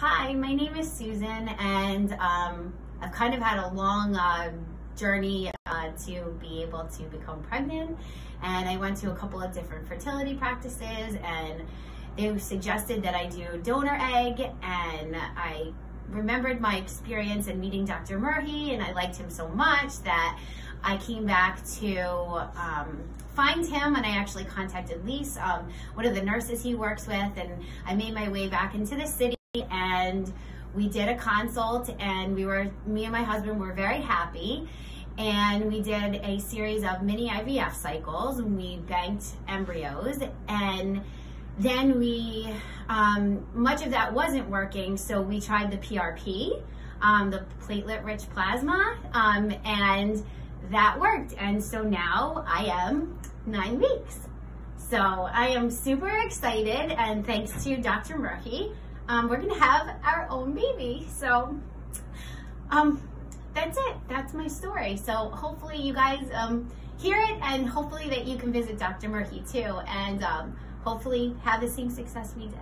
Hi, my name is Susan, and um, I've kind of had a long uh, journey uh, to be able to become pregnant. And I went to a couple of different fertility practices, and they suggested that I do donor egg, and I remembered my experience in meeting Dr. Merhi, and I liked him so much that I came back to um, find him and I actually contacted Lise, um, one of the nurses he works with, and I made my way back into the city and we did a consult and we were, me and my husband were very happy. And we did a series of mini IVF cycles and we banked embryos and then we, um, much of that wasn't working, so we tried the PRP, um, the platelet rich plasma, um, and that worked. And so now I am nine weeks. So I am super excited and thanks to Dr. Merhi um, we're gonna have our own baby. So um, that's it. That's my story. So hopefully you guys um, hear it and hopefully that you can visit Dr. Merhi too and um, hopefully have the same success we did.